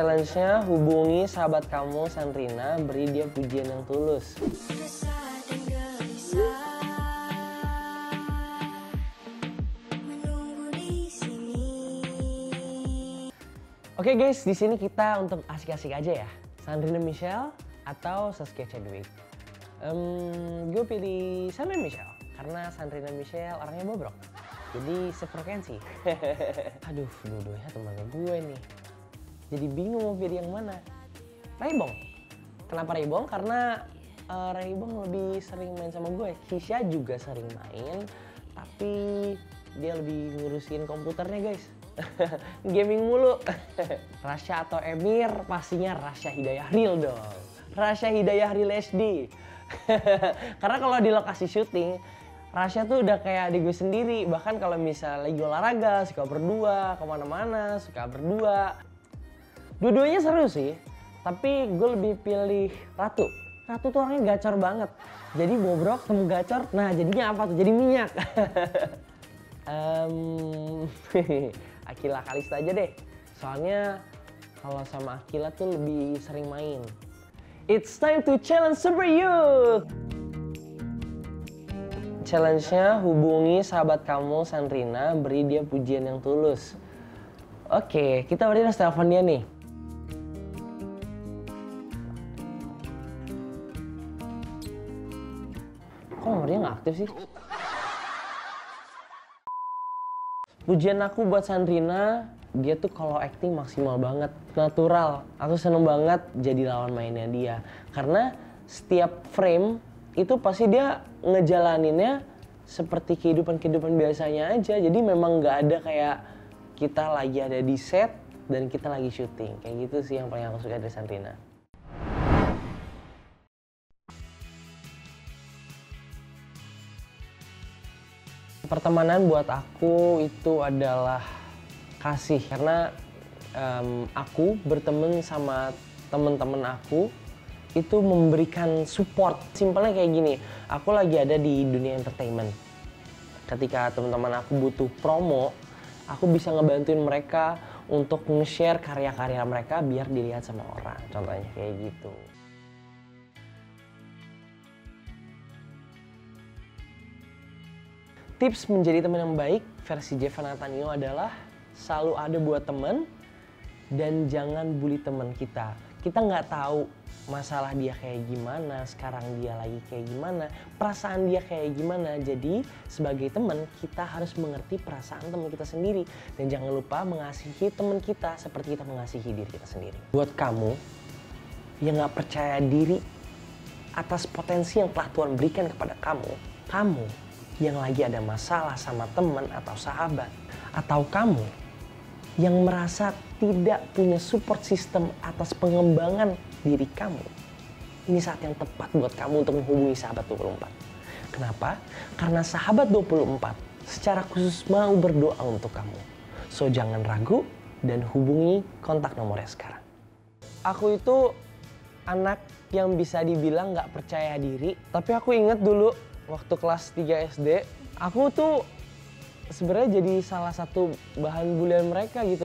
Challenge-nya hubungi sahabat kamu Sandrina, beri dia pujian yang tulus. Oke guys, di sini kita untuk asik-asik aja ya. Sandrina Michelle atau Saskia Chadwick. Em, gue pilih Sandrina Michelle karena Sandrina Michelle orangnya bobrok. Jadi sefrekuensi. Aduh, dua-duanya teman gue nih. Jadi bingung mau pilih yang mana. Raybong. Kenapa Raybong? Karena eh, Raybong lebih sering main sama gue. Kisha juga sering main, tapi dia lebih ngurusin komputernya guys. Gaming mulu. Rasya atau Emir pastinya Rasya Hidayah Real dong. Rasya Hidayah Real HD. Karena kalau di lokasi syuting, Rasya tuh udah kayak adik gue sendiri. Bahkan kalau misalnya lagi olahraga, suka berdua, ke mana-mana, suka berdua. Dua-duanya seru sih, tapi gue lebih pilih Ratu. Ratu tuh orangnya gacor banget. Jadi bobrok ketemu gacor, nah jadinya apa tuh? Jadi minyak. Em, Akila Kalista aja deh. Soalnya kalau sama Akila tuh lebih sering main. It's time to challenge Super Youth! Challenge-nya hubungi sahabat kamu Sandrina, beri dia pujian yang tulus. Oke, kita berarti harus telepon dia nih. Nomornya nggak aktif sih? Pujian aku buat Sandrina, dia tuh kalau acting maksimal banget, natural. Aku seneng banget jadi lawan mainnya dia. Karena setiap frame itu pasti dia ngejalaninnya seperti kehidupan-kehidupan biasanya aja. Jadi memang nggak ada kayak kita lagi ada di set dan kita lagi syuting. Kayak gitu sih yang paling aku suka dari Sandrina. Pertemanan buat aku itu adalah kasih karena em, aku berteman sama temen-temen aku itu memberikan support. Simpelnya kayak gini, aku lagi ada di dunia entertainment. Ketika teman-teman aku butuh promo, aku bisa ngebantuin mereka untuk nge-share karya-karya mereka biar dilihat sama orang. Contohnya kayak gitu. Tips menjadi teman yang baik versi Jevan Nathaniel adalah selalu ada buat teman dan jangan bully teman kita. Kita nggak tahu masalah dia kayak gimana, sekarang dia lagi kayak gimana, perasaan dia kayak gimana. Jadi sebagai teman kita harus mengerti perasaan teman kita sendiri dan jangan lupa mengasihi teman kita seperti kita mengasihi diri kita sendiri. Buat kamu yang nggak percaya diri atas potensi yang telah Tuhan berikan kepada kamu, kamu yang lagi ada masalah sama teman atau sahabat, atau kamu yang merasa tidak punya support system atas pengembangan diri kamu, ini saat yang tepat buat kamu untuk menghubungi sahabat 24. Kenapa? Karena sahabat 24 secara khusus mau berdoa untuk kamu. So jangan ragu dan hubungi kontak nomornya sekarang. Aku itu anak yang bisa dibilang nggak percaya diri, tapi aku inget dulu waktu kelas 3 SD, aku tuh sebenarnya jadi salah satu bahan bulian mereka gitu.